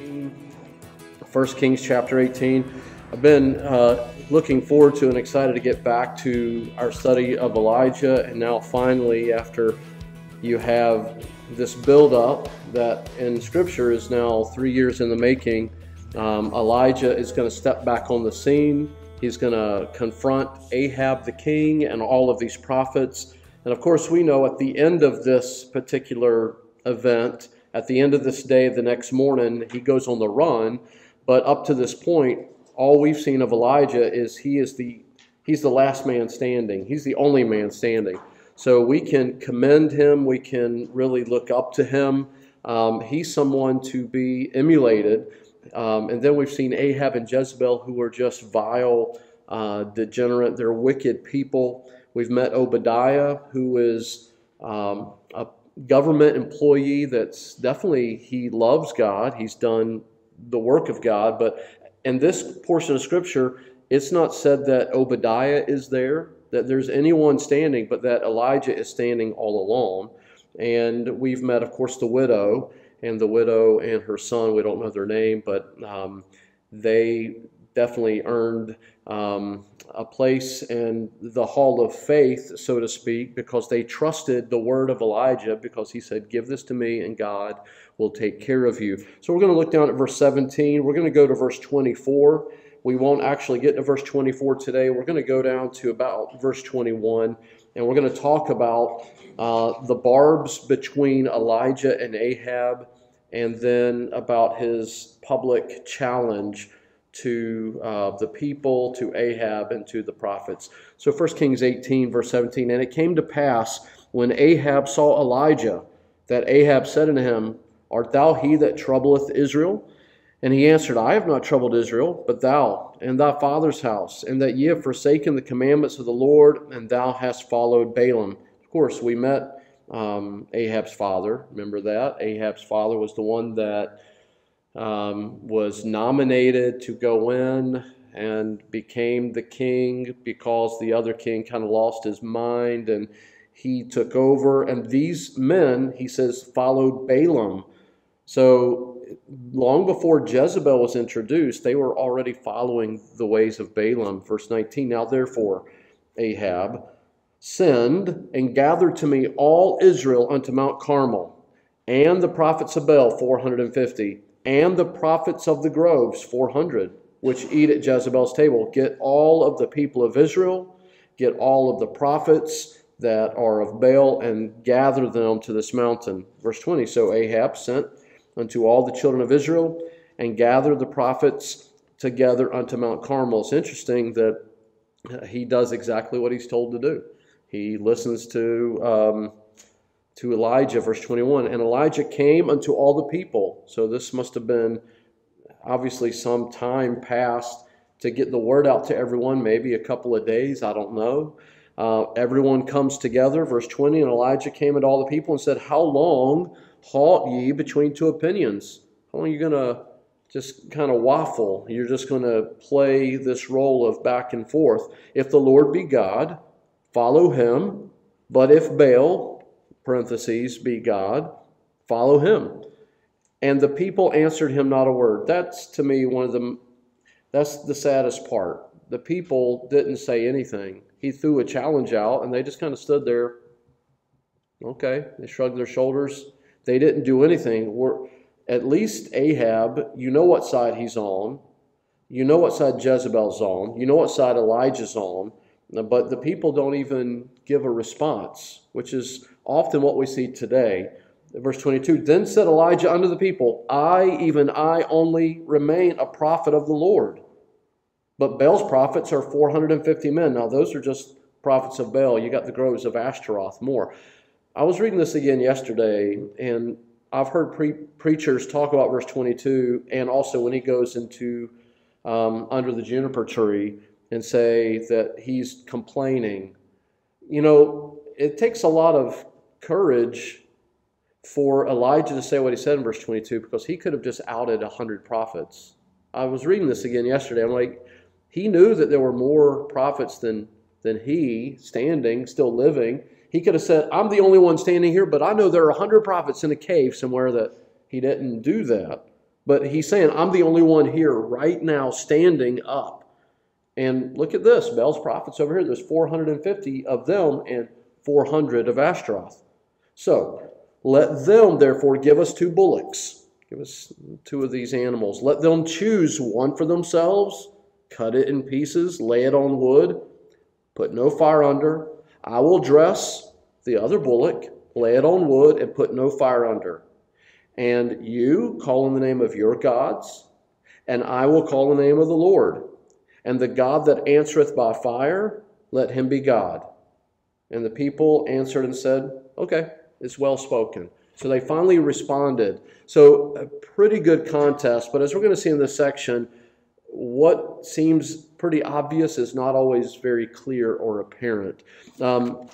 18, 1 Kings chapter 18. I've been uh, looking forward to and excited to get back to our study of Elijah, and now finally, after you have this build up that in Scripture is now three years in the making, um, Elijah is going to step back on the scene. He's going to confront Ahab the king and all of these prophets. And of course, we know at the end of this particular event, at the end of this day, the next morning, he goes on the run. But up to this point, all we've seen of Elijah is he is the he's the last man standing. He's the only man standing. So we can commend him. We can really look up to him. Um, he's someone to be emulated. Um, and then we've seen Ahab and Jezebel, who are just vile, uh, degenerate. They're wicked people. We've met Obadiah, who is um, government employee that's definitely, he loves God. He's done the work of God. But in this portion of Scripture, it's not said that Obadiah is there, that there's anyone standing, but that Elijah is standing all alone. And we've met, of course, the widow, and the widow and her son. We don't know their name, but um, they definitely earned um, a place in the hall of faith, so to speak, because they trusted the word of Elijah because he said, Give this to me and God will take care of you. So we're going to look down at verse 17. We're going to go to verse 24. We won't actually get to verse 24 today. We're going to go down to about verse 21, and we're going to talk about uh, the barbs between Elijah and Ahab, and then about his public challenge to uh, the people, to Ahab, and to the prophets. So 1 Kings 18, verse 17, And it came to pass when Ahab saw Elijah that Ahab said unto him, Art thou he that troubleth Israel? And he answered, I have not troubled Israel, but thou and thy father's house, and that ye have forsaken the commandments of the Lord, and thou hast followed Baalim. Of course, we met um, Ahab's father. Remember that? Ahab's father was the one that um, was nominated to go in and became the king because the other king kind of lost his mind and he took over. And these men, he says, followed Baalim. So long before Jezebel was introduced, they were already following the ways of Baalim. Verse 19 Now therefore, Ahab, send and gather to me all Israel unto Mount Carmel, and the prophets of Baal, 450 and the prophets of the groves, 400, which eat at Jezebel's table. Get all of the people of Israel, get all of the prophets that are of Baal, and gather them to this mountain. Verse 20 So Ahab sent unto all the children of Israel and gathered the prophets together unto Mount Carmel. It's interesting that he does exactly what he's told to do. He listens to. Um, to Elijah, verse 21. And Elijah came unto all the people. So this must have been obviously some time past to get the word out to everyone, maybe a couple of days, I don't know. Uh, everyone comes together, verse 20, and Elijah came unto all the people and said, How long halt ye between two opinions? How long are you going to just kind of waffle? You're just going to play this role of back and forth. If the Lord be God, follow him. But if Baal, parentheses, be God, follow him. And the people answered him not a word. That's to me one of the that's the saddest part. The people didn't say anything. He threw a challenge out and they just kind of stood there. Okay, they shrugged their shoulders. They didn't do anything. We're, at least Ahab, you know what side he's on. You know what side Jezebel's on. You know what side Elijah's on. But the people don't even give a response, which is often what we see today. Verse 22 Then said Elijah unto the people, I, even I only, remain a prophet of the Lord. But Baal's prophets are 450 men. Now, those are just prophets of Baal. You got the groves of Ashtaroth more. I was reading this again yesterday, and I've heard pre- preachers talk about verse 22, and also when he goes into um, under the juniper tree and say that he's complaining. You know, it takes a lot of courage for Elijah to say what he said in verse 22 because he could have just outed 100 prophets. I was reading this again yesterday. I'm like, he knew that there were more prophets than, than he standing, still living. He could have said, I'm the only one standing here, but I know there are 100 prophets in a cave somewhere that he didn't do that. But he's saying, I'm the only one here right now standing up. And look at this Baal's prophets over here. There's 450 of them and 400 of Ashtaroth. So let them therefore give us two bullocks. Give us two of these animals. Let them choose one for themselves, cut it in pieces, lay it on wood, put no fire under. I will dress the other bullock, lay it on wood, and put no fire under. And you call in the name of your gods, and I will call in the name of the Lord. And the God that answereth by fire, let him be God. And the people answered and said, Okay, it's well spoken. So they finally responded. So, a pretty good contest, but as we're going to see in this section, what seems pretty obvious is not always very clear or apparent. Um,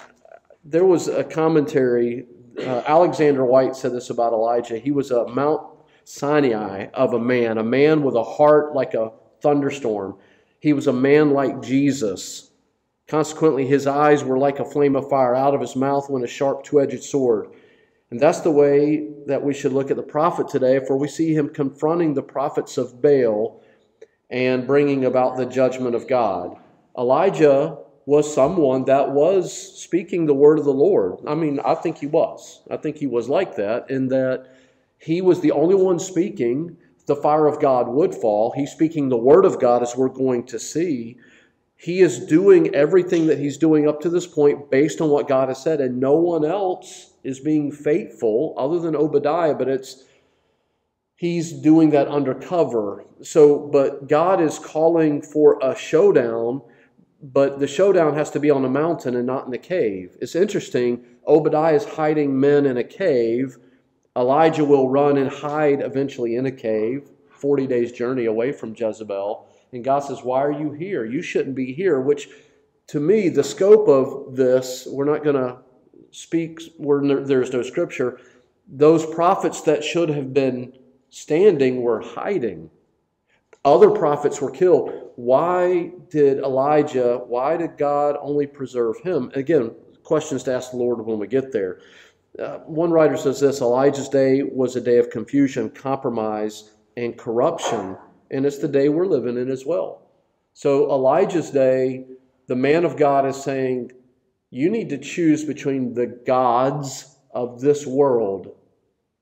there was a commentary, uh, Alexander Whyte said this about Elijah. He was a Mount Sinai of a man, a man with a heart like a thunderstorm. He was a man like Jesus. Consequently, his eyes were like a flame of fire. Out of his mouth went a sharp two edged sword. And that's the way that we should look at the prophet today, for we see him confronting the prophets of Baal and bringing about the judgment of God. Elijah was someone that was speaking the word of the Lord. I mean, I think he was. I think he was like that in that he was the only one speaking. The fire of God would fall. He's speaking the word of God, as we're going to see. He is doing everything that he's doing up to this point based on what God has said, and no one else is being faithful other than Obadiah, but it's he's doing that undercover. So, but God is calling for a showdown, but the showdown has to be on a mountain and not in a cave. It's interesting. Obadiah is hiding men in a cave. Elijah will run and hide eventually in a cave, 40 days' journey away from Jezebel. And God says, Why are you here? You shouldn't be here. Which, to me, the scope of this, we're not going to speak where there's no scripture. Those prophets that should have been standing were hiding. Other prophets were killed. Why did Elijah, why did God only preserve him? Again, questions to ask the Lord when we get there. Uh, one writer says this Elijah's day was a day of confusion, compromise, and corruption, and it's the day we're living in as well. So, Elijah's day, the man of God is saying, You need to choose between the gods of this world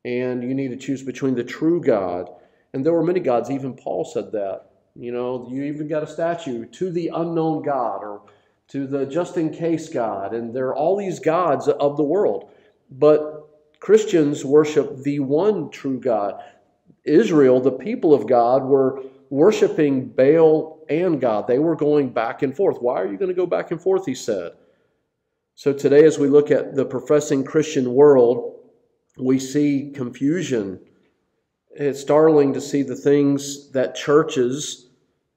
and you need to choose between the true God. And there were many gods, even Paul said that. You know, you even got a statue to the unknown God or to the just in case God. And there are all these gods of the world. But Christians worship the one true God. Israel, the people of God, were worshiping Baal and God. They were going back and forth. Why are you going to go back and forth? He said. So today, as we look at the professing Christian world, we see confusion. It's startling to see the things that churches,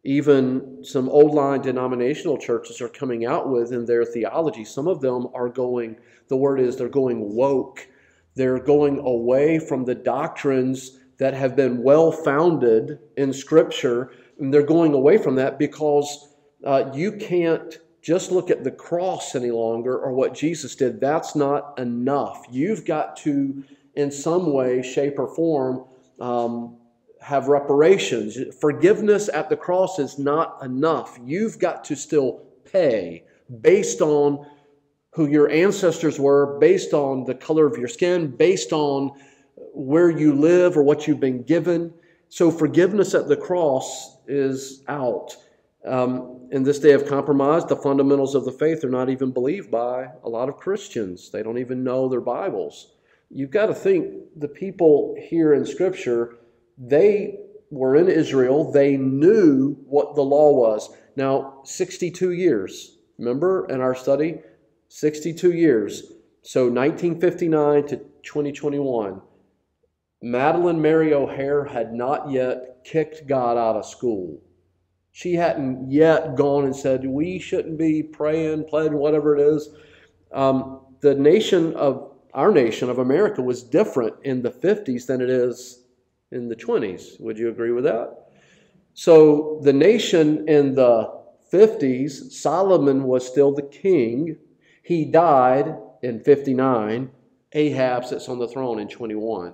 even some old line denominational churches, are coming out with in their theology. Some of them are going, the word is, they're going woke. They're going away from the doctrines that have been well founded in Scripture, and they're going away from that because uh, you can't just look at the cross any longer or what Jesus did. That's not enough. You've got to, in some way, shape, or form, um, have reparations. Forgiveness at the cross is not enough. You've got to still pay based on who your ancestors were, based on the color of your skin, based on where you live or what you've been given. So forgiveness at the cross is out. Um, in this day of compromise, the fundamentals of the faith are not even believed by a lot of Christians. They don't even know their Bibles. You've got to think the people here in Scripture, they were in Israel, they knew what the law was. Now, 62 years, remember in our study? 62 years. So 1959 to 2021. Madalyn Murray O'Hair had not yet kicked God out of school. She hadn't yet gone and said, We shouldn't be praying, pledging, whatever it is. Um, the nation of our nation of America was different in the 50s than it is in the 20s. Would you agree with that? So the nation in the 50s, Solomon was still the king. He died in 59. Ahab sits on the throne in 21.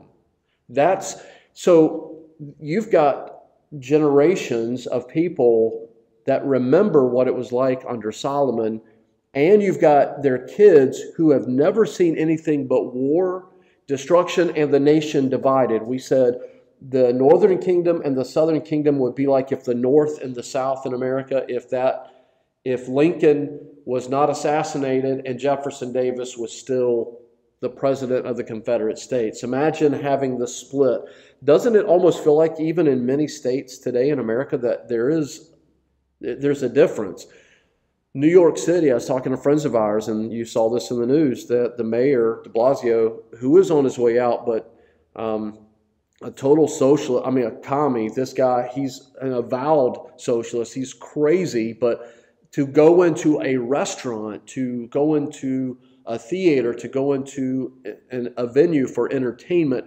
That's so you've got generations of people that remember what it was like under Solomon, and you've got their kids who have never seen anything but war, destruction, and the nation divided. We said the northern kingdom and the southern kingdom would be like if the north and the south in America, if that if Lincoln was not assassinated and Jefferson Davis was still the president of the Confederate States. Imagine having the split. Doesn't it almost feel like even in many states today in America that there is there's a difference? New York City, I was talking to friends of ours, and you saw this in the news that the mayor, de Blasio, who is on his way out, but um, a total socialist, I mean, a commie, this guy, he's an avowed socialist. He's crazy, but to go into a restaurant, to go into a theater, to go into an, a venue for entertainment,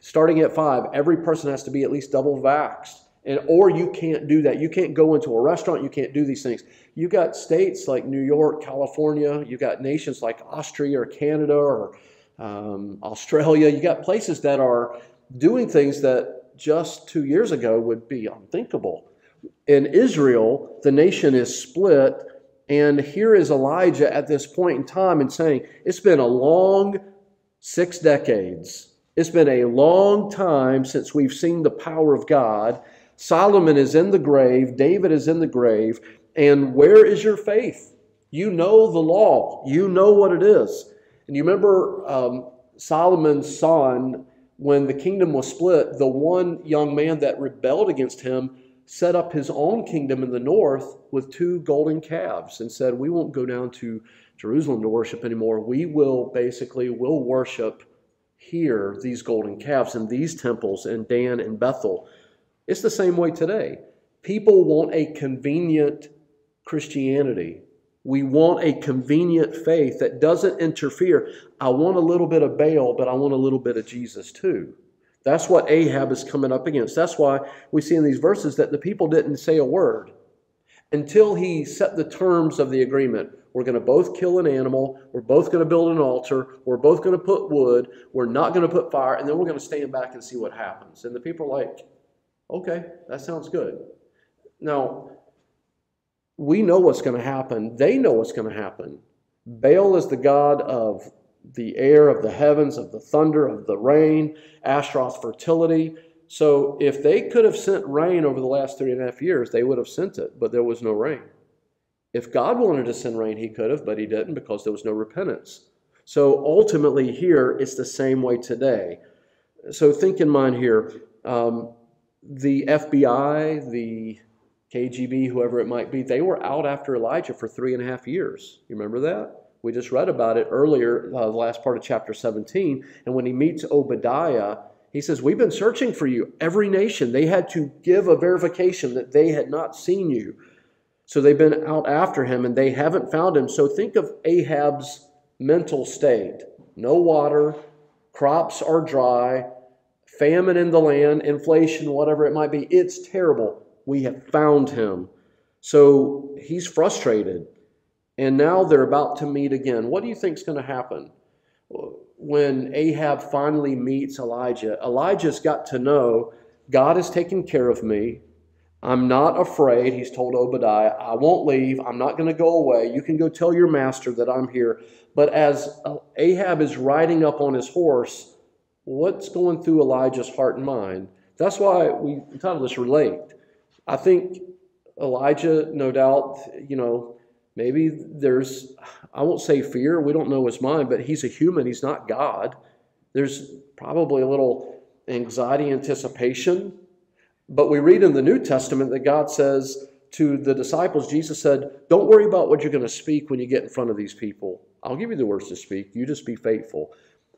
starting at five, every person has to be at least double vaxxed. And, or you can't do that. You can't go into a restaurant. You can't do these things. You've got states like New York, California. You've got nations like Austria or Canada or um, Australia. You got places that are doing things that just two years ago would be unthinkable in Israel, the nation is split. And here is Elijah at this point in time and saying, It's been a long six decades. It's been a long time since we've seen the power of God. Solomon is in the grave, David is in the grave. And where is your faith? You know the law, you know what it is. And you remember um, Solomon's son, when the kingdom was split, the one young man that rebelled against him set up his own kingdom in the north with two golden calves and said, We won't go down to Jerusalem to worship anymore. We will basically will worship here these golden calves in these temples in Dan and Bethel. It's the same way today. People want a convenient Christianity. We want a convenient faith that doesn't interfere. I want a little bit of Baal, but I want a little bit of Jesus too. That's what Ahab is coming up against. That's why we see in these verses that the people didn't say a word until he set the terms of the agreement. We're going to both kill an animal. We're both going to build an altar. We're both going to put wood. We're not going to put fire. And then we're going to stand back and see what happens. And the people are like, okay, that sounds good. Now, we know what's going to happen. They know what's going to happen. Baal is the god of the air, of the heavens, of the thunder, of the rain, Ashtaroth fertility. So if they could have sent rain over the last three and a half years, they would have sent it, but there was no rain. If God wanted to send rain, he could have, but he didn't because there was no repentance. So ultimately, here it's the same way today. So think in mind here um, the FBI, the KGB, whoever it might be, they were out after Elijah for three and a half years. You remember that? We just read about it earlier, uh, the last part of chapter 17. And when he meets Obadiah, he says, We've been searching for you. Every nation, they had to give a verification that they had not seen you. So they've been out after him and they haven't found him. So think of Ahab's mental state no water, crops are dry, famine in the land, inflation, whatever it might be. It's terrible. We have found him. So he's frustrated. And now they're about to meet again. What do you think is going to happen? When Ahab finally meets Elijah, Elijah's got to know God has taken care of me. I'm not afraid. He's told Obadiah, I won't leave. I'm not going to go away. You can go tell your master that I'm here. But as Ahab is riding up on his horse, what's going through Elijah's heart and mind? That's why we entitled this Relate. I think Elijah, no doubt, you know, Maybe there's, I won't say fear, we don't know his mind, but he's a human, he's not God. There's probably a little anxiety, anticipation. But we read in the New Testament that God says to the disciples, Jesus said, Don't worry about what you're going to speak when you get in front of these people. I'll give you the words to speak. You just be faithful.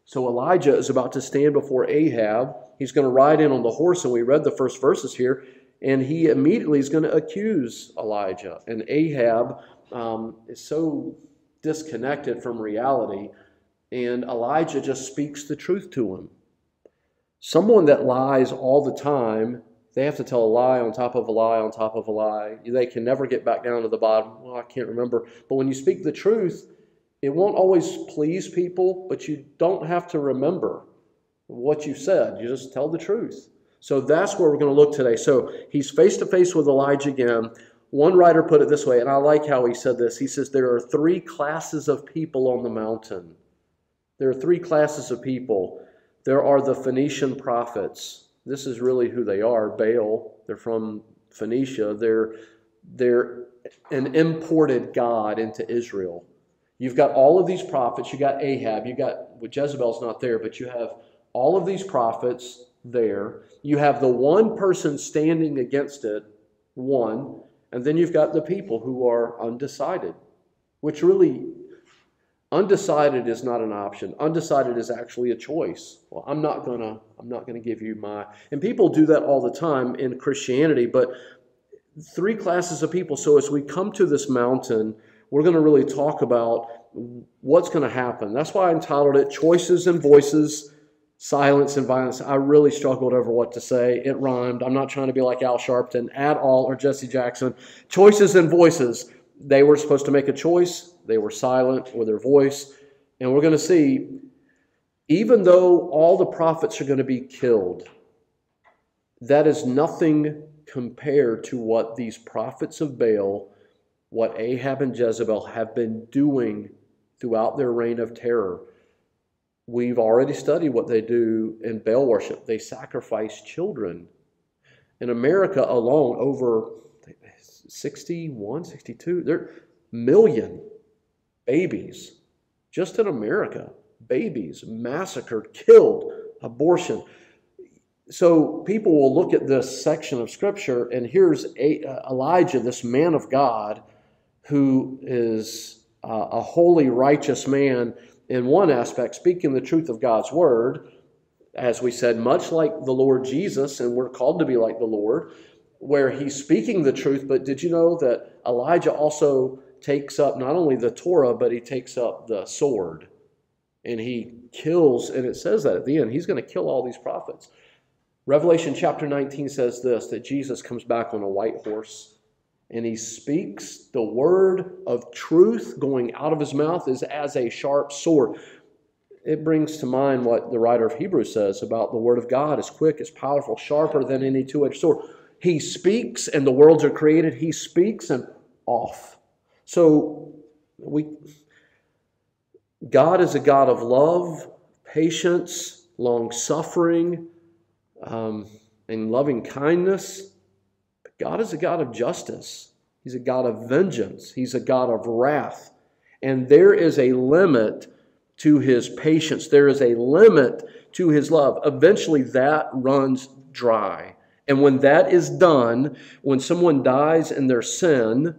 So Elijah is about to stand before Ahab. He's going to ride in on the horse, and we read the first verses here. And he immediately is going to accuse Elijah. And Ahab um, is so disconnected from reality, and Elijah just speaks the truth to him. Someone that lies all the time, they have to tell a lie on top of a lie on top of a lie. They can never get back down to the bottom. Well, I can't remember. But when you speak the truth, it won't always please people, but you don't have to remember what you said. You just tell the truth. So that's where we're going to look today. So he's face to face with Elijah again. One writer put it this way, and I like how he said this. He says, There are three classes of people on the mountain. There are three classes of people. There are the Phoenician prophets. This is really who they are Baal. They're from Phoenicia. They're, they're an imported God into Israel. You've got all of these prophets. You got Ahab. You got, well, Jezebel's not there, but you have all of these prophets there. You have the one person standing against it, one. And then you've got the people who are undecided, which really, undecided is not an option. Undecided is actually a choice. Well, I'm not gonna, I'm not gonna give you my. And people do that all the time in Christianity, but three classes of people. So as we come to this mountain, we're going to really talk about what's going to happen. That's why I entitled it Choices and Voices silence and violence. I really struggled over what to say. It rhymed. I'm not trying to be like Al Sharpton at all or Jesse Jackson. Choices and voices. They were supposed to make a choice, they were silent with their voice. And we're going to see, even though all the prophets are going to be killed, that is nothing compared to what these prophets of Baal, what Ahab and Jezebel have been doing throughout their reign of terror. We've already studied what they do in Baal worship. They sacrifice children. In America alone, over 61, 62, there million babies just in America. Babies massacred, killed, abortion. So people will look at this section of scripture, and here's uh, Elijah, this man of God, who is a holy, righteous man in one aspect, speaking the truth of God's word, as we said, much like the Lord Jesus, and we're called to be like the Lord, where he's speaking the truth. But did you know that Elijah also takes up not only the Torah, but he takes up the sword? And he kills, and it says that at the end, he's going to kill all these prophets. Revelation chapter 19 says this that Jesus comes back on a white horse and he speaks the word of truth going out of his mouth is as a sharp sword. It brings to mind what the writer of Hebrews says about the word of God is quick, is powerful, sharper than any two edged sword. He speaks and the worlds are created. He speaks and off. So we God is a God of love, patience, long suffering, um, and loving kindness. God is a God of justice. He's a God of vengeance. He's a God of wrath. And there is a limit to his patience. There is a limit to his love. Eventually, that runs dry. And when that is done, when someone dies in their sin,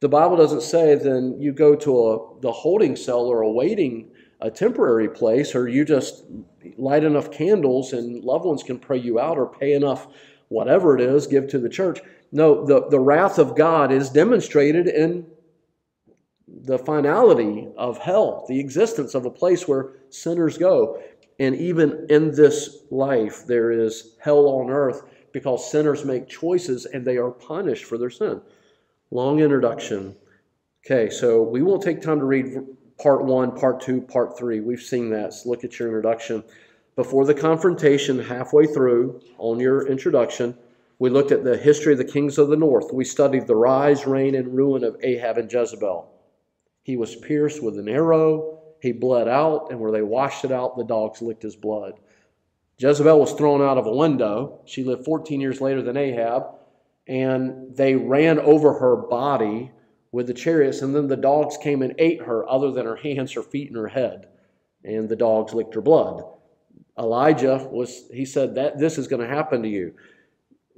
the Bible doesn't say then you go to a, the holding cell or a waiting, a temporary place, or you just light enough candles and loved ones can pray you out or pay enough, whatever it is, give to the church. No, the, the wrath of God is demonstrated in the finality of hell, the existence of a place where sinners go. And even in this life, there is hell on earth because sinners make choices and they are punished for their sin. Long introduction. Okay, so we won't take time to read part one, part two, part three. We've seen that. So look at your introduction. Before the confrontation, halfway through on your introduction, we looked at the history of the kings of the north. We studied the rise, reign, and ruin of Ahab and Jezebel. He was pierced with an arrow. He bled out, and where they washed it out, the dogs licked his blood. Jezebel was thrown out of a window. She lived 14 years later than Ahab, and they ran over her body with the chariots, and then the dogs came and ate her, other than her hands, her feet, and her head. And the dogs licked her blood. Elijah was, he said, that this is going to happen to you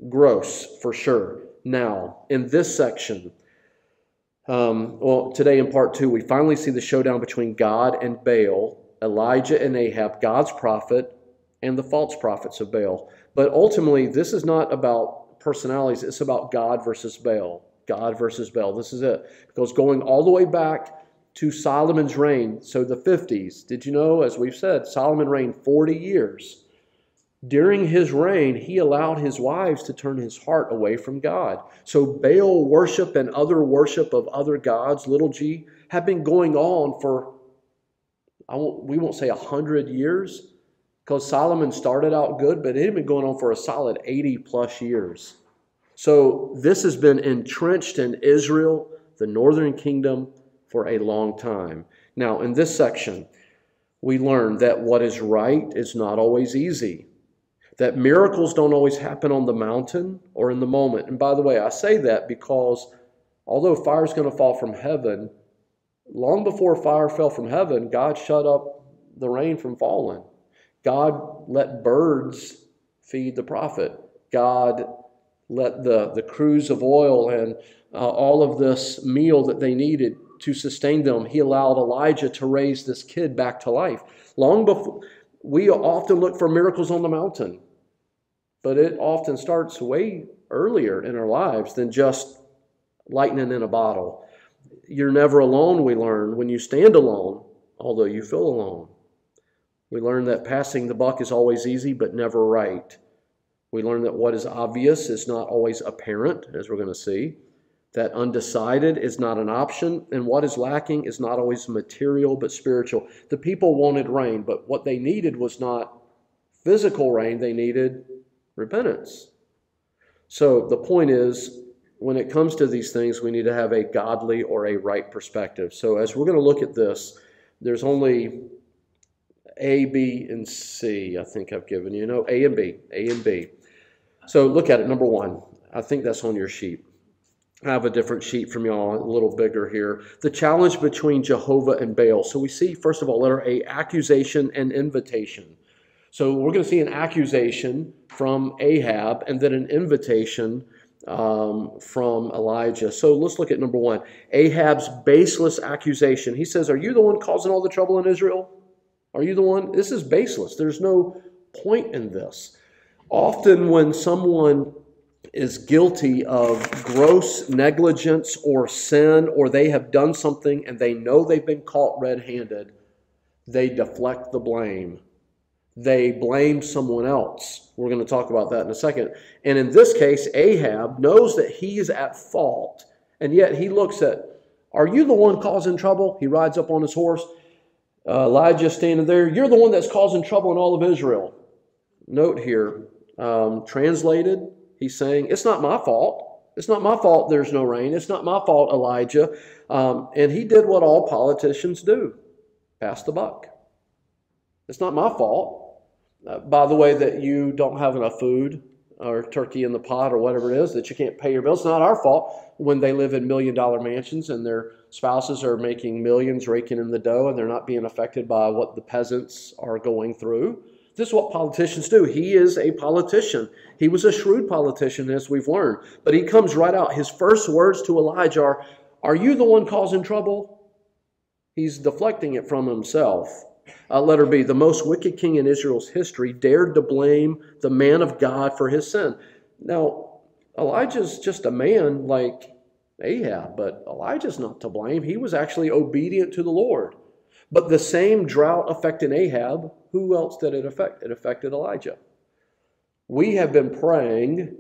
gross for sure. Now, in this section, um, well, today in part two, we finally see the showdown between God and Baal, Elijah and Ahab, God's prophet, and the false prophets of Baal. But ultimately, this is not about personalities, it's about God versus Baal. God versus Baal. This is it. Because going all the way back to Solomon's reign, so the 50s, did you know, as we've said, Solomon reigned 40 years. During his reign, he allowed his wives to turn his heart away from God. So Baal worship and other worship of other gods, little g, have been going on for, I won't, we won't say a hundred years, Because Solomon started out good, but it had been going on for a solid 80 plus years. So this has been entrenched in Israel, the northern kingdom, for a long time. Now, in this section, we learn that what is right is not always easy, that miracles don't always happen on the mountain or in the moment. And by the way, I say that because although fire is going to fall from heaven, long before fire fell from heaven, God shut up the rain from falling. God let birds feed the prophet. God let the, the cruse of oil and uh, all of this meal that they needed to sustain them. He allowed Elijah to raise this kid back to life. Long before, we often look for miracles on the mountain, but it often starts way earlier in our lives than just lightning in a bottle. You're never alone, we learn, when you stand alone, although you feel alone. We learn that passing the buck is always easy, but never right. We learn that what is obvious is not always apparent, as we're going to see. That undecided is not an option, and what is lacking is not always material but spiritual. The people wanted rain, but what they needed was not physical rain, they needed repentance. So the point is, when it comes to these things, we need to have a godly or a right perspective. So as we're going to look at this, there's only A, B, and C, I think I've given you. No, A and B. A and B. So look at it. Number one, I think that's on your sheet. I have a different sheet from y'all, a little bigger here. The challenge between Jehovah and Baal. So we see, first of all, letter A, accusation and invitation. So we're going to see an accusation from Ahab and then an invitation um, from Elijah. So let's look at number one Ahab's baseless accusation. He says, Are you the one causing all the trouble in Israel? Are you the one? This is baseless. There's no point in this. Often, when someone is guilty of gross negligence or sin, or they have done something and they know they've been caught red handed, they deflect the blame. They blame someone else. We're going to talk about that in a second. And in this case, Ahab knows that he's at fault, and yet he looks at, Are you the one causing trouble? He rides up on his horse. Uh, Elijah standing there. You're the one that's causing trouble in all of Israel. Note here, um, translated, he's saying, It's not my fault. It's not my fault there's no rain. It's not my fault, Elijah. Um, and he did what all politicians do pass the buck. It's not my fault. Uh, by the way, that you don't have enough food or turkey in the pot or whatever it is, that you can't pay your bills. It's not our fault when they live in million dollar mansions and their spouses are making millions raking in the dough and they're not being affected by what the peasants are going through. This is what politicians do. He is a politician. He was a shrewd politician, as we've learned. But he comes right out. His first words to Elijah are, Are you the one causing trouble? He's deflecting it from himself. Uh, letter B, the most wicked king in Israel's history dared to blame the man of God for his sin. Now, Elijah's just a man like Ahab, but Elijah's not to blame. He was actually obedient to the Lord. But the same drought affecting Ahab, who else did it affect? It affected Elijah. We have been praying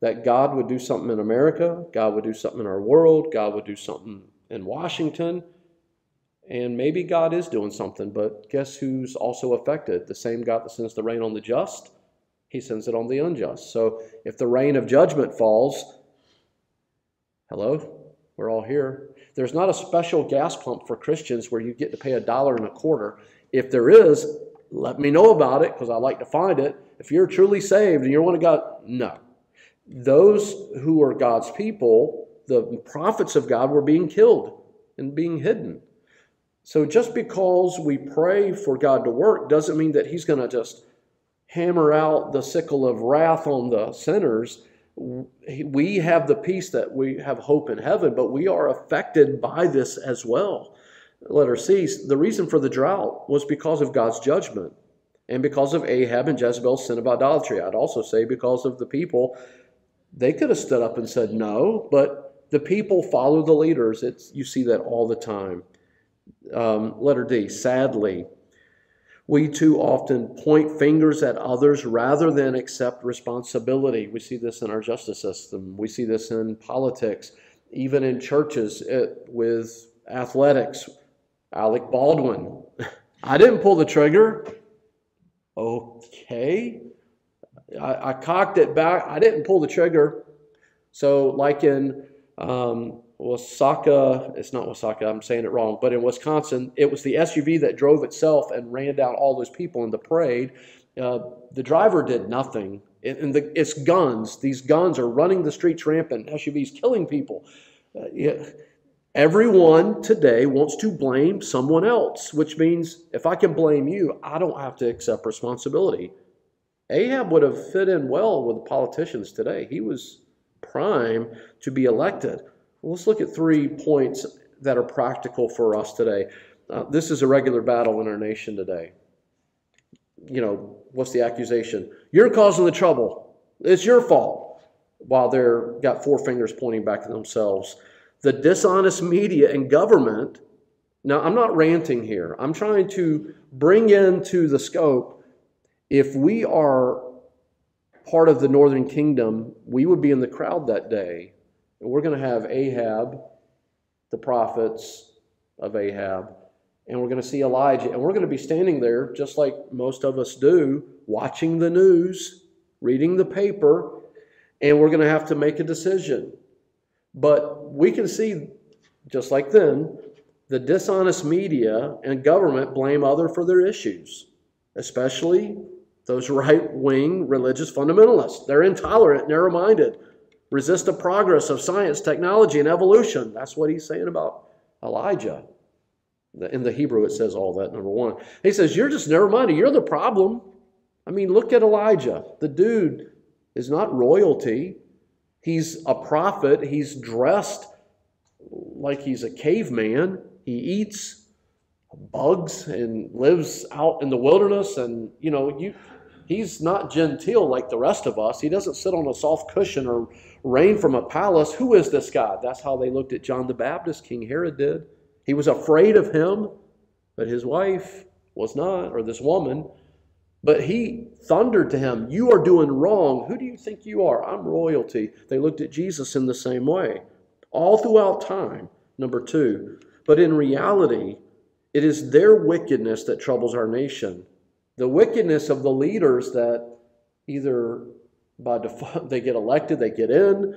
that God would do something in America, God would do something in our world, God would do something in Washington. And maybe God is doing something, but guess who's also affected? The same God that sends the rain on the just, he sends it on the unjust. So if the rain of judgment falls, hello, we're all here. There's not a special gas pump for Christians where you get to pay a dollar and a quarter. If there is, let me know about it because I like to find it. If you're truly saved and you're one of God, no. Those who are God's people, the prophets of God, were being killed and being hidden. So just because we pray for God to work doesn't mean that He's going to just hammer out the sickle of wrath on the sinners we have the peace that we have hope in heaven, but we are affected by this as well. Letter C, the reason for the drought was because of God's judgment and because of Ahab and Jezebel's sin of idolatry. I'd also say because of the people. They could have stood up and said no, but the people follow the leaders. It's, you see that all the time. Um, letter D, sadly, we too often point fingers at others rather than accept responsibility. We see this in our justice system. We see this in politics, even in churches it, with athletics. Alec Baldwin. I didn't pull the trigger. Okay. I, I cocked it back. I didn't pull the trigger. So, like in um, Wasaka, it's not Wasaka, I'm saying it wrong, but in Wisconsin, it was the SUV that drove itself and ran down all those people in the parade. Uh, the driver did nothing. And the, it's guns. These guns are running the streets rampant, SUVs killing people. Uh, yeah. Everyone today wants to blame someone else, which means if I can blame you, I don't have to accept responsibility. Ahab would have fit in well with politicians today. He was prime to be elected. Let's look at three points that are practical for us today. Uh, this is a regular battle in our nation today. You know, what's the accusation? You're causing the trouble. It's your fault. While they're got four fingers pointing back at themselves the dishonest media and government. Now, I'm not ranting here. I'm trying to bring into the scope if we are part of the northern kingdom, we would be in the crowd that day. And we're going to have Ahab, the prophets of Ahab, and we're going to see Elijah. And we're going to be standing there, just like most of us do, watching the news, reading the paper, and we're going to have to make a decision. But we can see, just like then, the dishonest media and government blame other for their issues, especially those right wing religious fundamentalists. They're intolerant, narrow minded, resist the progress of science, technology, and evolution. That's what he's saying about Elijah. In the Hebrew, it says all that, number one. He says, You're just never mind. You're the problem. I mean, look at Elijah. The dude is not royalty. He's a prophet. He's dressed like he's a caveman. He eats bugs and lives out in the wilderness. And, you know, you, he's not genteel like the rest of us. He doesn't sit on a soft cushion or reign from a palace. Who is this guy? That's how they looked at John the Baptist, King Herod did. He was afraid of him, but his wife was not, or this woman. But he thundered to him, You are doing wrong. Who do you think you are? I'm royalty. They looked at Jesus in the same way. All throughout time, number two. But in reality, it is their wickedness that troubles our nation. The wickedness of the leaders that either by default they get elected, they get in.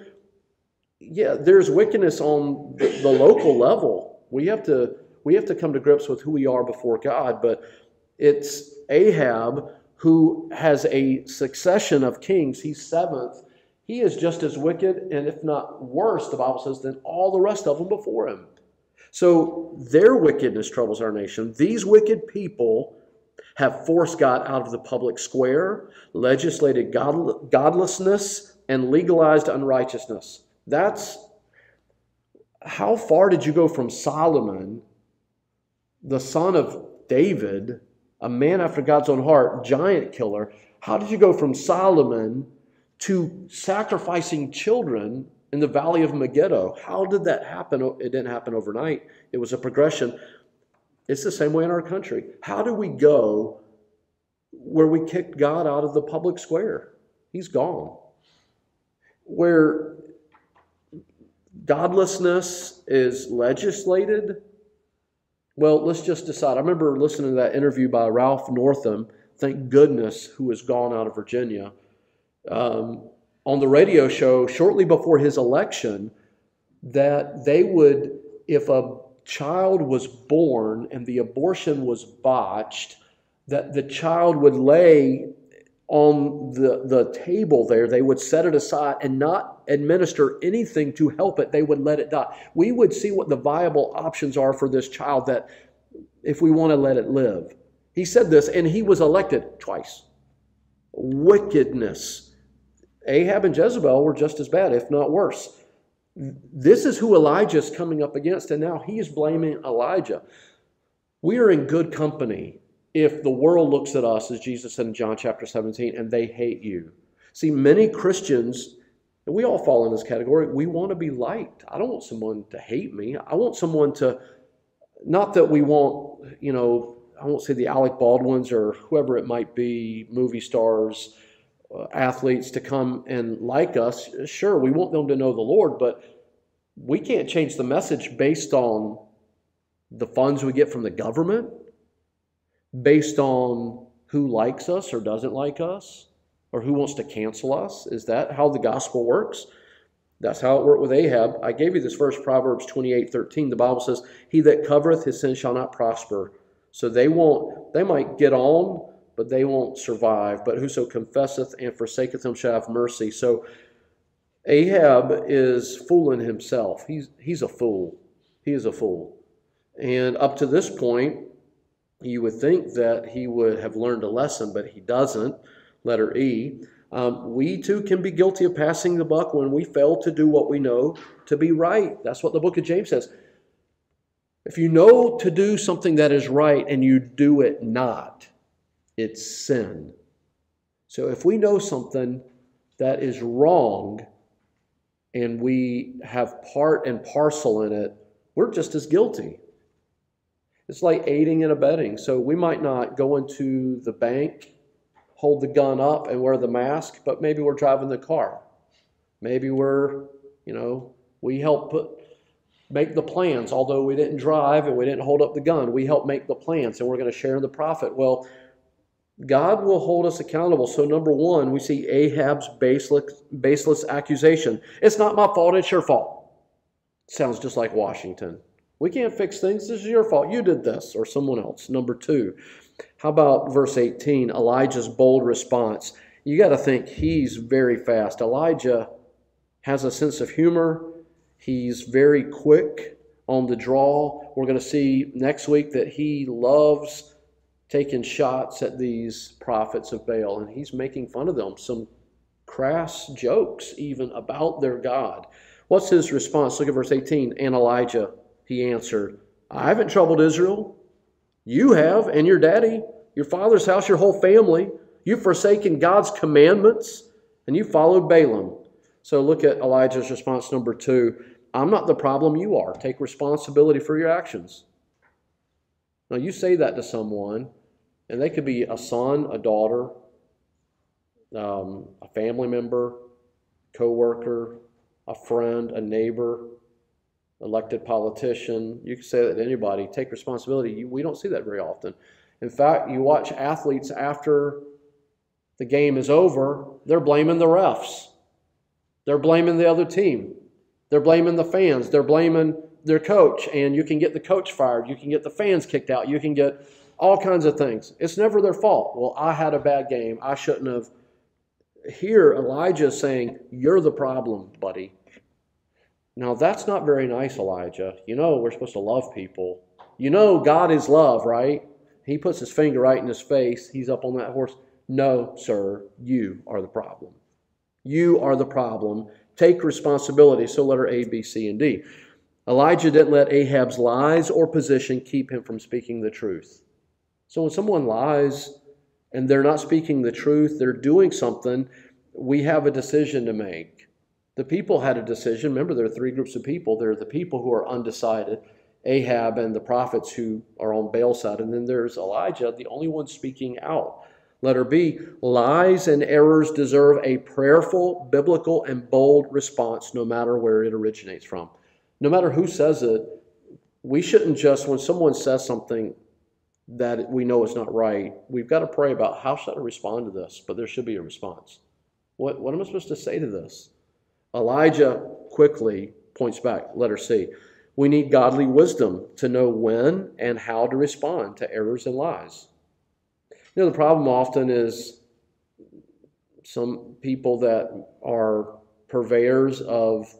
Yeah, there's wickedness on the, the local level. We have to we have to come to grips with who we are before God, but it's Ahab who has a succession of kings. He's seventh. He is just as wicked, and if not worse, the Bible says, than all the rest of them before him. So their wickedness troubles our nation. These wicked people have forced God out of the public square, legislated god- godlessness, and legalized unrighteousness. That's how far did you go from Solomon, the son of David, a man after God's own heart, giant killer. How did you go from Solomon to sacrificing children in the valley of Megiddo? How did that happen? It didn't happen overnight, it was a progression. It's the same way in our country. How do we go where we kicked God out of the public square? He's gone. Where godlessness is legislated, well, let's just decide. I remember listening to that interview by Ralph Northam, thank goodness, who was gone out of Virginia, um, on the radio show shortly before his election, that they would, if a child was born and the abortion was botched, that the child would lay on the, the table there, they would set it aside and not administer anything to help it. They would let it die. We would see what the viable options are for this child that if we want to let it live. He said this, and he was elected twice. Wickedness. Ahab and Jezebel were just as bad, if not worse. This is who Elijah is coming up against, and now he is blaming Elijah. We are in good company if the world looks at us, as Jesus said in John chapter 17, and they hate you. See, many Christians, and we all fall in this category, we want to be liked. I don't want someone to hate me. I want someone to, not that we want, you know, I won't say the Alec Baldwins or whoever it might be, movie stars, Uh, athletes to come and like us. Sure, we want them to know the Lord, but we can't change the message based on the funds we get from the government based on who likes us or doesn't like us or who wants to cancel us. Is that how the gospel works? That's how it worked with Ahab. I gave you this verse, Proverbs 28 13. The Bible says, He that covereth his sin shall not prosper. So they won't, they might get on, but they won't survive. But whoso confesseth and forsaketh him shall have mercy. So Ahab is fooling himself. He's, he's a fool. He is a fool. And up to this point, you would think that he would have learned a lesson, but he doesn't. Letter E. Um, we too can be guilty of passing the buck when we fail to do what we know to be right. That's what the book of James says. If you know to do something that is right and you do it not, it's sin. So if we know something that is wrong and we have part and parcel in it, we're just as guilty. It's like aiding and abetting. So we might not go into the bank, hold the gun up, and wear the mask, but maybe we're driving the car. Maybe we're, you know, we help put make the plans, although we didn't drive and we didn't hold up the gun. We help make the plans and we're going to share in the profit. Well, God will hold us accountable. So, number one, we see Ahab's baseless, baseless accusation. It's not my fault, it's your fault. Sounds just like Washington. We can't fix things. This is your fault. You did this, or someone else. Number two, how about verse 18? Elijah's bold response. You got to think he's very fast. Elijah has a sense of humor, he's very quick on the draw. We're going to see next week that he loves taking shots at these prophets of Baal, and he's making fun of them. Some crass jokes, even about their God. What's his response? Look at verse 18. And Elijah he answered, I haven't troubled Israel. You have, and your daddy, your father's house, your whole family. You've forsaken God's commandments, and you followed Baalim. So look at Elijah's response number two. I'm not the problem, you are. Take responsibility for your actions. Now, you say that to someone, and they could be a son, a daughter, um, a family member, co-worker, a friend, a neighbor, elected politician. You can say that to anybody. Take responsibility. We don't see that very often. In fact, you watch athletes after the game is over, they're blaming the refs. They're blaming the other team. They're blaming the fans. They're blaming their coach. And you can get the coach fired. You can get the fans kicked out. You can get all kinds of things. It's never their fault. Well, I had a bad game. I shouldn't have. Here, Elijah saying, You're the problem, buddy. Now, that's not very nice, Elijah. You know, we're supposed to love people. You know, God is love, right? He puts his finger right in his face. He's up on that horse. No, sir, you are the problem. You are the problem. Take responsibility. So, letter A, B, C, and D. Elijah didn't let Ahab's lies or position keep him from speaking the truth. So, when someone lies and they're not speaking the truth, they're doing something, we have a decision to make. The people had a decision. Remember, there are three groups of people. There are the people who are undecided, Ahab and the prophets who are on Baal's side, and then there's Elijah, the only one speaking out. Letter B, lies and errors deserve a prayerful, biblical, and bold response no matter where it originates from. No matter who says it, we shouldn't just, when someone says something that we know is not right, we've got to pray about how should I respond to this, but there should be a response. What, what am I supposed to say to this? Elijah quickly points back, letter C. We need godly wisdom to know when and how to respond to errors and lies. You know, the problem often is some people that are purveyors of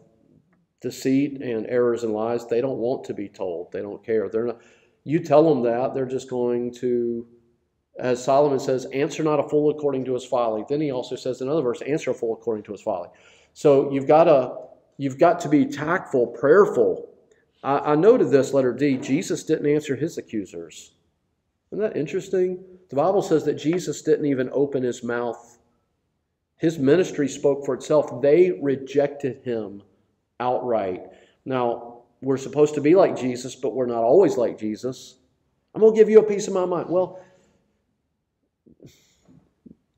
deceit and errors and lies, they don't want to be told. They don't care. They're not you tell them that, they're just going to as Solomon says, answer not a fool according to his folly. Then he also says in another verse, answer a fool according to his folly. So you've got to you've got to be tactful, prayerful. I, I noted this letter D. Jesus didn't answer his accusers. Isn't that interesting? The Bible says that Jesus didn't even open his mouth. His ministry spoke for itself. They rejected him outright. Now, we're supposed to be like Jesus, but we're not always like Jesus. I'm going to give you a piece of my mind. Well,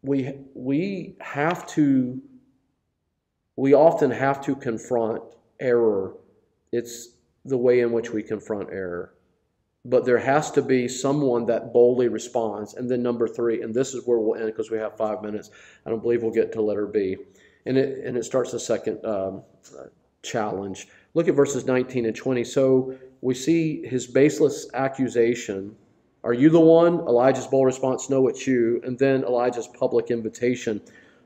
we, we have to we often have to confront error. It's the way in which we confront error. but there has to be someone that boldly responds. And then number three, and this is where we'll end because we have five minutes. I don't believe we'll get to letter B. And it, and it starts the second um, challenge. Look at verses 19 and 20. So we see his baseless accusation. Are you the one? Elijah's bold response, No, it's you. And then Elijah's public invitation.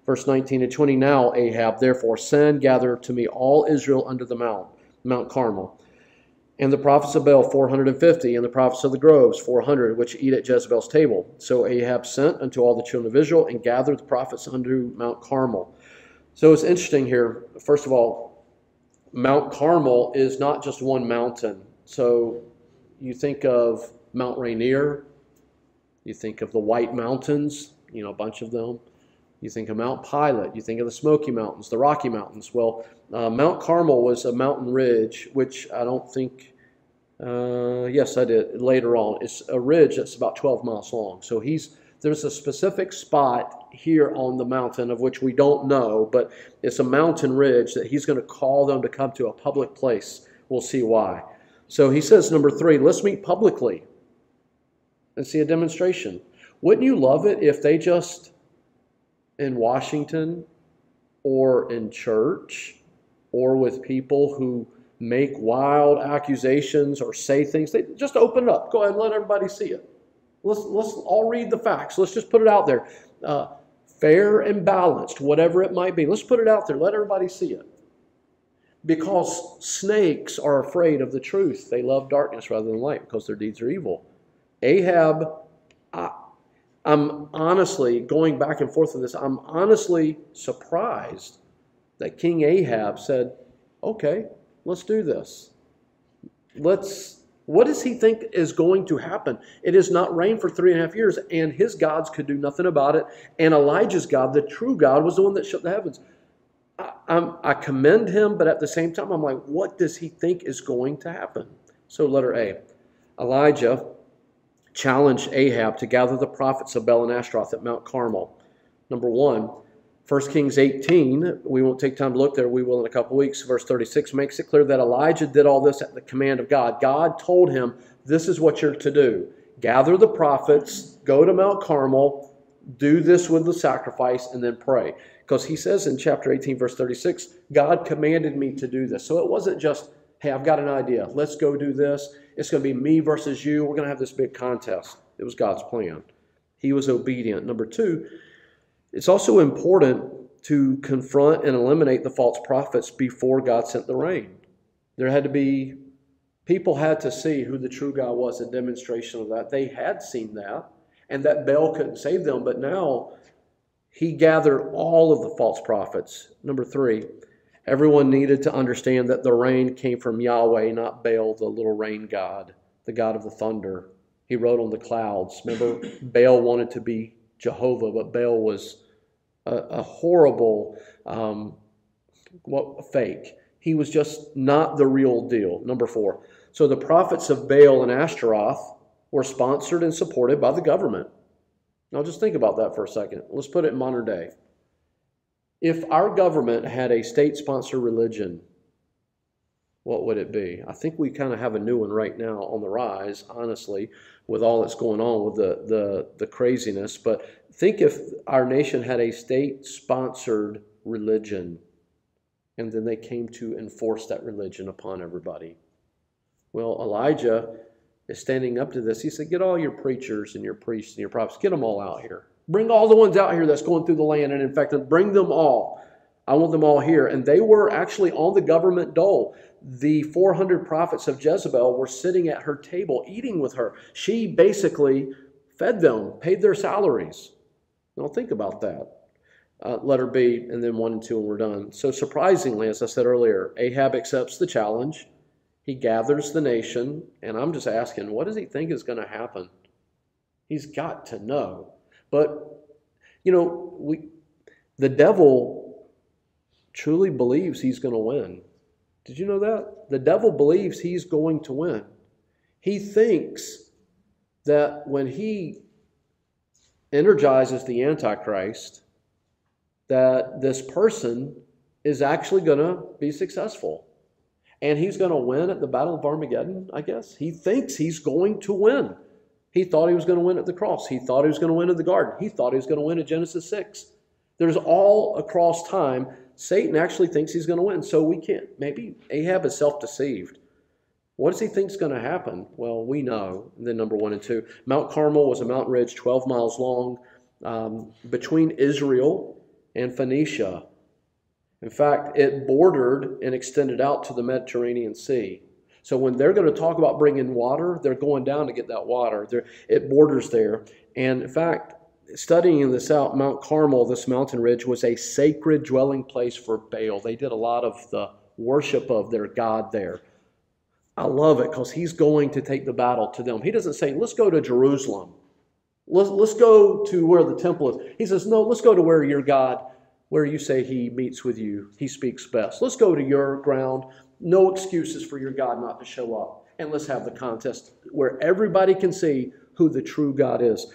Verse 19 and 20. Now, Ahab, therefore, send, gather to me all Israel under the mount, Mount Carmel and the prophets of Baal 450, and the prophets of the groves 400, which eat at Jezebel's table. So Ahab sent unto all the children of Israel and gathered the prophets unto Mount Carmel. So it's interesting here. First of all, Mount Carmel is not just one mountain. So you think of Mount Rainier, you think of the White Mountains, you know, a bunch of them. You think of Mount Pilot, you think of the Smoky Mountains, the Rocky Mountains. Well, uh, Mount Carmel was a mountain ridge, which I don't think, uh, yes, I did later on. It's a ridge that's about 12 miles long. So he's there's a specific spot here on the mountain of which we don't know, but it's a mountain ridge that he's going to call them to come to a public place. We'll see why. So he says, number three, let's meet publicly and see a demonstration. Wouldn't you love it if they just in Washington or in church or with people who make wild accusations or say things. They just open it up. Go ahead and let everybody see it. Let's let's all read the facts. Let's just put it out there. Uh, fair and balanced, whatever it might be. Let's put it out there. Let everybody see it. Because snakes are afraid of the truth. They love darkness rather than light because their deeds are evil. Ahab, I, I'm honestly going back and forth with this. I'm honestly surprised that King Ahab said, "Okay, let's do this. Let's." What does he think is going to happen? It has not rained for three and a half years, and his gods could do nothing about it. And Elijah's God, the true God, was the one that shut the heavens. I, I'm, I commend him, but at the same time, I'm like, what does he think is going to happen? So, letter A Elijah challenged Ahab to gather the prophets of Baal and Ashtaroth at Mount Carmel. Number one, 1 Kings 18, we won't take time to look there, we will in a couple weeks. Verse 36 makes it clear that Elijah did all this at the command of God. God told him, This is what you're to do gather the prophets, go to Mount Carmel, do this with the sacrifice, and then pray. Because he says in chapter 18, verse 36, God commanded me to do this. So it wasn't just, hey, I've got an idea, let's go do this. It's going to be me versus you. We're going to have this big contest. It was God's plan. He was obedient. Number two, it's also important to confront and eliminate the false prophets before God sent the rain. There had to be, people had to see who the true God was, a demonstration of that. They had seen that, and that Baal couldn't save them, but now he gathered all of the false prophets. Number three, Everyone needed to understand that the rain came from Yahweh, not Baal, the little rain god, the god of the thunder. He rode on the clouds. Remember, Baal wanted to be Jehovah, but Baal was a, a horrible um, what fake. He was just not the real deal. Number four. So the prophets of Baal and Ashtaroth were sponsored and supported by the government. Now just think about that for a second. Let's put it in modern day. If our government had a state sponsored religion, what would it be? I think we kind of have a new one right now on the rise, honestly, with all that's going on with the, the, the craziness. But think if our nation had a state sponsored religion and then they came to enforce that religion upon everybody. Well, Elijah is standing up to this. He said, Get all your preachers and your priests and your prophets, get them all out here. Bring all the ones out here that's going through the land and infected. Bring them all. I want them all here. And they were actually on the government dole. The 400 prophets of Jezebel were sitting at her table eating with her. She basically fed them, paid their salaries. Now think about that. Uh, letter B, and then 1 and 2, and we're done. So, surprisingly, as I said earlier, Ahab accepts the challenge. He gathers the nation, and I'm just asking, what does he think is going to happen? He's got to know. But, you know, we, the devil truly believes he's going to win. Did you know that? The devil believes he's going to win. He thinks that when he energizes the Antichrist, that this person is actually going to be successful. And he's going to win at the Battle of Armageddon, I guess. He thinks he's going to win. He thought he was going to win at the cross. He thought he was going to win at the garden. He thought he was going to win at Genesis 6. There's all across time, Satan actually thinks he's going to win. So we can't, maybe Ahab is self deceived. What does he think is going to happen? Well, we know. Then number one and two. Mount Carmel was a mountain ridge 12 miles long um, between Israel and Phoenicia. In fact, it bordered and extended out to the Mediterranean Sea. So when they're going to talk about bringing water, they're going down to get that water. They're, it borders there. And in fact, studying this out, Mount Carmel, this mountain ridge, was a sacred dwelling place for Baal. They did a lot of the worship of their God there. I love it because he's going to take the battle to them. He doesn't say, let's go to Jerusalem. Let's, let's go to where the temple is. He says, no, let's go to where your God, where you say he meets with you, he speaks best. Let's go to your ground. No excuses for your God not to show up. And let's have the contest where everybody can see who the true God is.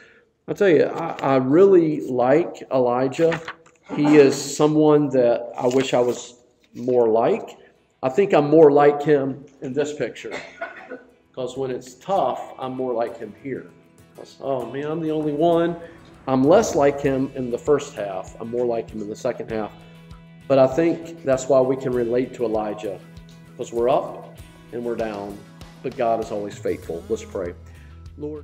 I'll tell you, I, I really like Elijah. He is someone that I wish I was more like. I think I'm more like him in this picture. Because when it's tough, I'm more like him here. Oh man, I'm the only one. I'm less like him in the first half. I'm more like him in the second half. But I think that's why we can relate to Elijah. Because we're up and we're down. But God is always faithful. Let's pray. Lord.